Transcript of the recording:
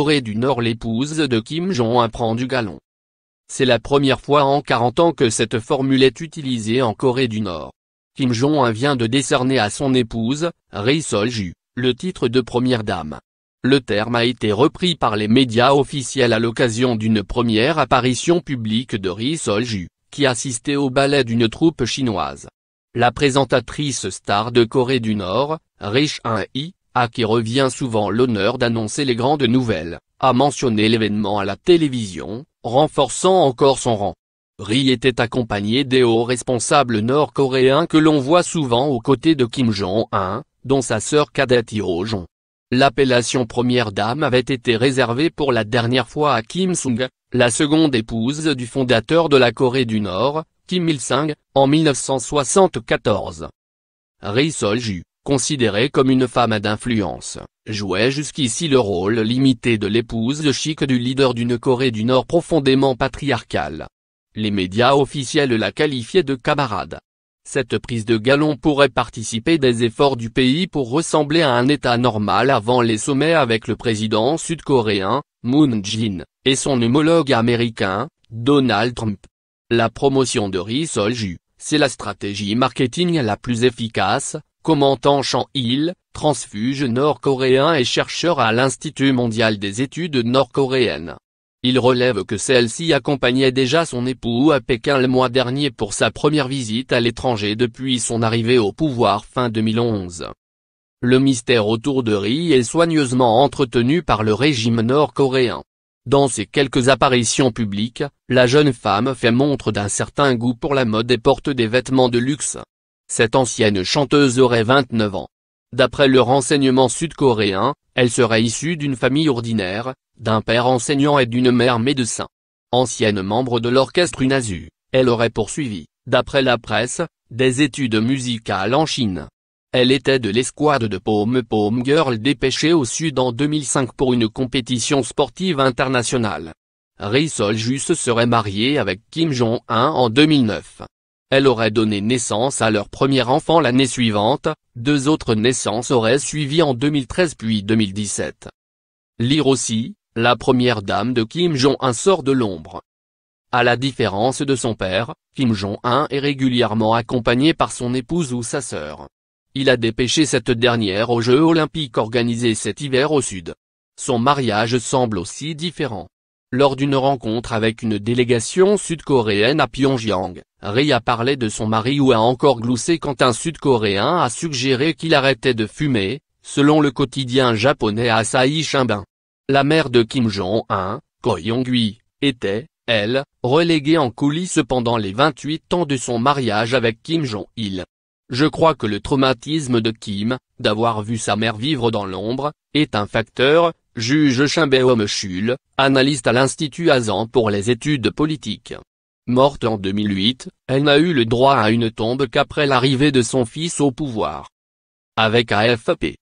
Corée du Nord l'épouse de Kim Jong-un prend du galon. C'est la première fois en 40 ans que cette formule est utilisée en Corée du Nord. Kim Jong-un vient de décerner à son épouse, Ri Sol-ju, le titre de première dame. Le terme a été repris par les médias officiels à l'occasion d'une première apparition publique de Ri Sol-ju, qui assistait au ballet d'une troupe chinoise. La présentatrice star de Corée du Nord, Ri Chan-hee, à qui revient souvent l'honneur d'annoncer les grandes nouvelles, a mentionné l'événement à la télévision, renforçant encore son rang. Ri était accompagné des hauts responsables nord-coréens que l'on voit souvent aux côtés de Kim Jong-un, dont sa sœur cadette Jong. L'appellation première dame avait été réservée pour la dernière fois à Kim Sung, la seconde épouse du fondateur de la Corée du Nord, Kim Il-sung, en 1974. Ri Sol-ju, considérée comme une femme d'influence, jouait jusqu'ici le rôle limité de l'épouse chic du leader d'une Corée du Nord profondément patriarcale. Les médias officiels la qualifiaient de camarade. Cette prise de galon pourrait participer des efforts du pays pour ressembler à un État normal avant les sommets avec le président sud-coréen, Moon Jae-in, et son homologue américain, Donald Trump. La promotion de Ri Sol-ju, c'est la stratégie marketing la plus efficace, commentant Chan-il, transfuge nord-coréen et chercheur à l'Institut mondial des études nord-coréennes. Il relève que celle-ci accompagnait déjà son époux à Pékin le mois dernier pour sa première visite à l'étranger depuis son arrivée au pouvoir fin 2011. Le mystère autour de Ri est soigneusement entretenu par le régime nord-coréen. Dans ses quelques apparitions publiques, la jeune femme fait montre d'un certain goût pour la mode et porte des vêtements de luxe. Cette ancienne chanteuse aurait 29 ans. D'après le renseignement sud-coréen, elle serait issue d'une famille ordinaire, d'un père enseignant et d'une mère médecin. Ancienne membre de l'orchestre UNASU, elle aurait poursuivi, d'après la presse, des études musicales en Chine. Elle était de l'escouade de Pom Pom Girl dépêchée au sud en 2005 pour une compétition sportive internationale. Ri Sol-ju se serait mariée avec Kim Jong-un en 2009. Elle aurait donné naissance à leur premier enfant l'année suivante, deux autres naissances auraient suivi en 2013 puis 2017. Lire aussi, la première dame de Kim Jong-un sort de l'ombre. À la différence de son père, Kim Jong-un est régulièrement accompagné par son épouse ou sa sœur. Il a dépêché cette dernière aux Jeux Olympiques organisés cet hiver au Sud. Son mariage semble aussi différent. Lors d'une rencontre avec une délégation sud-coréenne à Pyongyang, Ri a parlé de son mari ou a encore gloussé quand un sud-coréen a suggéré qu'il arrêtait de fumer, selon le quotidien japonais Asahi Shimbun. La mère de Kim Jong-un, Ko Yong-hui, était, elle, reléguée en coulisses pendant les 28 ans de son mariage avec Kim Jong-il. Je crois que le traumatisme de Kim, d'avoir vu sa mère vivre dans l'ombre, est un facteur, juge Shimbeom Chul, analyste à l'Institut Azan pour les études politiques. Morte en 2008, elle n'a eu le droit à une tombe qu'après l'arrivée de son fils au pouvoir. Avec AFP.